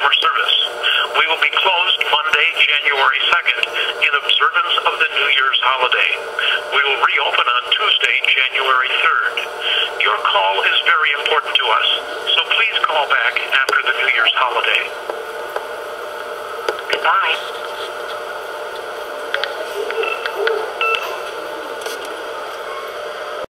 customer service. We will be closed Monday, January 2nd, in observance of the New Year's holiday. We will reopen on Tuesday, January 3rd. Your call is very important to us, so please call back after the New Year's holiday. Goodbye.